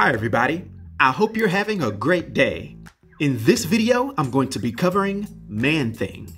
Hi everybody, I hope you're having a great day. In this video, I'm going to be covering Man-Thing.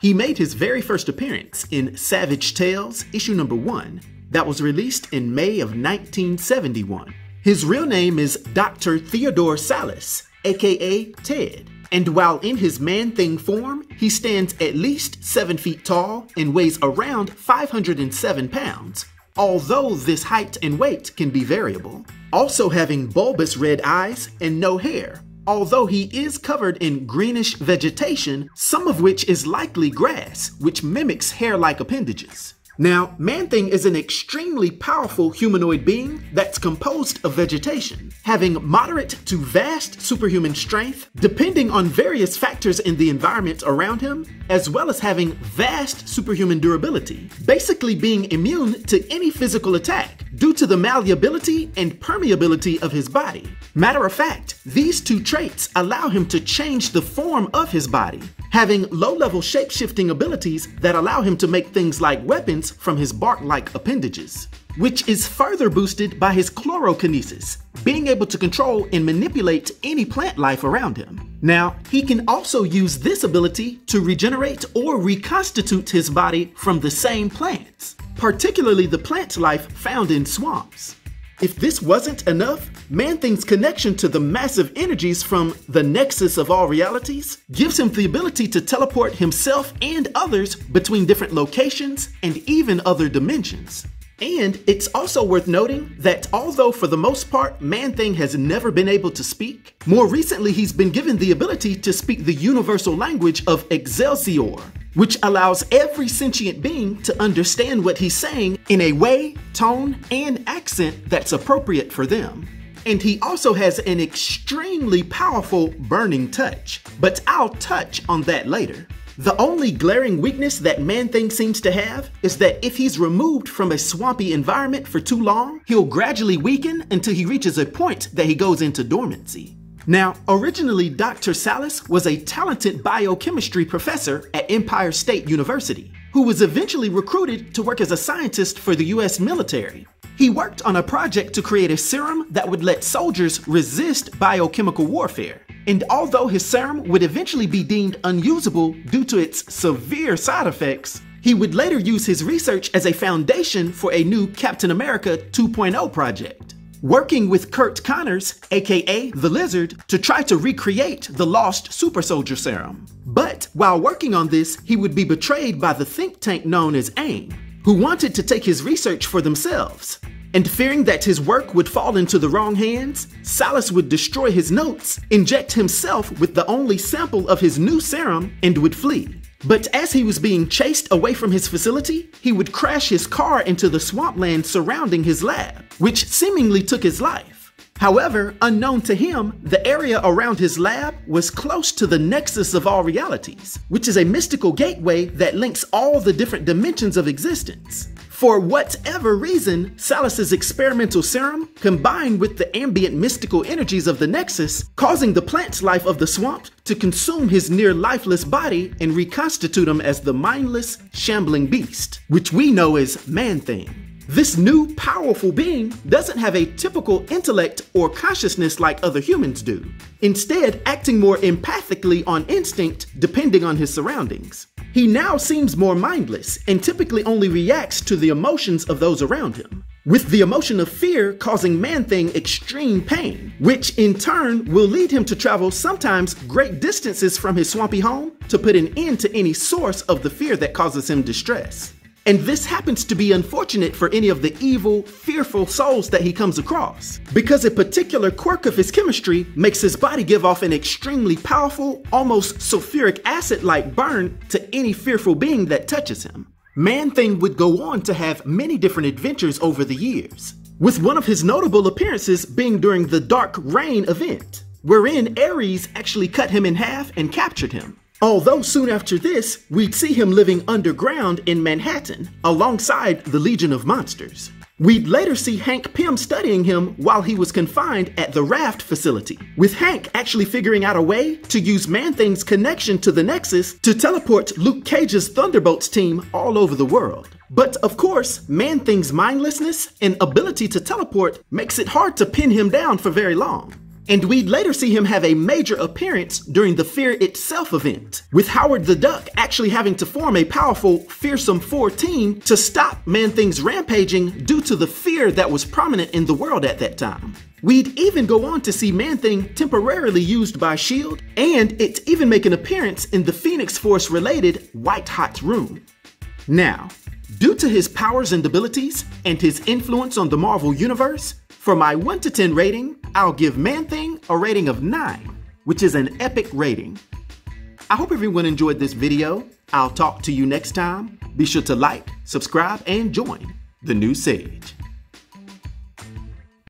He made his very first appearance in Savage Tales, issue number 1, that was released in May of 1971. His real name is Dr. Theodore Sallis, aka Ted, and while in his Man-Thing form, he stands at least 7 feet tall and weighs around 507 pounds, although this height and weight can be variable. Also having bulbous red eyes and no hair, although he is covered in greenish vegetation, some of which is likely grass, which mimics hair-like appendages. Now, Man-Thing is an extremely powerful humanoid being that's composed of vegetation, having moderate to vast superhuman strength, depending on various factors in the environment around him, as well as having vast superhuman durability, basically being immune to any physical attack due to the malleability and permeability of his body. Matter of fact, these two traits allow him to change the form of his body, having low-level shape-shifting abilities that allow him to make things like weapons from his bark-like appendages, which is further boosted by his chlorokinesis, being able to control and manipulate any plant life around him. Now, he can also use this ability to regenerate or reconstitute his body from the same plants, particularly the plant life found in swamps. If this wasn't enough, Man-Thing's connection to the massive energies from the nexus of all realities gives him the ability to teleport himself and others between different locations and even other dimensions. And it's also worth noting that although for the most part Man-Thing has never been able to speak, more recently he's been given the ability to speak the universal language of X'zelzi'ohr, which allows every sentient being to understand what he's saying in a way, tone, and accent that's appropriate for them. And he also has an extremely powerful burning touch, but I'll touch on that later. The only glaring weakness that Man-Thing seems to have is that if he's removed from a swampy environment for too long, he'll gradually weaken until he reaches a point that he goes into dormancy. Now, originally, Dr. Sallis was a talented biochemistry professor at Empire State University, who was eventually recruited to work as a scientist for the US military. He worked on a project to create a serum that would let soldiers resist biochemical warfare. And although his serum would eventually be deemed unusable due to its severe side effects, he would later use his research as a foundation for a new Captain America 2.0 project working with Curt Connors, aka The Lizard, to try to recreate the lost super soldier serum. But while working on this, he would be betrayed by the think tank known as AIM, who wanted to take his research for themselves. And fearing that his work would fall into the wrong hands, Sallis would destroy his notes, inject himself with the only sample of his new serum, and would flee. But as he was being chased away from his facility, he would crash his car into the swampland surrounding his lab, which seemingly took his life. However, unknown to him, the area around his lab was close to the nexus of all realities, which is a mystical gateway that links all the different dimensions of existence. For whatever reason, Sallis's experimental serum combined with the ambient mystical energies of the Nexus, causing the plant life of the swamp to consume his near lifeless body and reconstitute him as the mindless, shambling beast, which we know as Man-Thing. This new powerful being doesn't have a typical intellect or consciousness like other humans do, instead, acting more empathically on instinct depending on his surroundings. He now seems more mindless and typically only reacts to the emotions of those around him, with the emotion of fear causing Man-Thing extreme pain, which in turn will lead him to travel sometimes great distances from his swampy home to put an end to any source of the fear that causes him distress. And this happens to be unfortunate for any of the evil, fearful souls that he comes across, because a particular quirk of his chemistry makes his body give off an extremely powerful, almost sulfuric acid like burn to any fearful being that touches him. Man-Thing would go on to have many different adventures over the years, with one of his notable appearances being during the Dark Reign event, wherein Ares actually cut him in half and captured him. Although soon after this, we'd see him living underground in Manhattan alongside the Legion of Monsters. We'd later see Hank Pym studying him while he was confined at the Raft facility, with Hank actually figuring out a way to use Man-Thing's connection to the Nexus to teleport Luke Cage's Thunderbolts team all over the world. But of course, Man-Thing's mindlessness and ability to teleport makes it hard to pin him down for very long. And we'd later see him have a major appearance during the Fear Itself event, with Howard the Duck actually having to form a powerful Fearsome 4 team to stop Man-Thing's rampaging due to the fear that was prominent in the world at that time. We'd even go on to see Man-Thing temporarily used by S.H.I.E.L.D., and it even make an appearance in the Phoenix Force related White Hot Room. Now, due to his powers and abilities, and his influence on the Marvel Universe, for my 1 to 10 rating, I'll give Man Thing a rating of 9, which is an epic rating. I hope everyone enjoyed this video. I'll talk to you next time. Be sure to like, subscribe, and join the new Sage.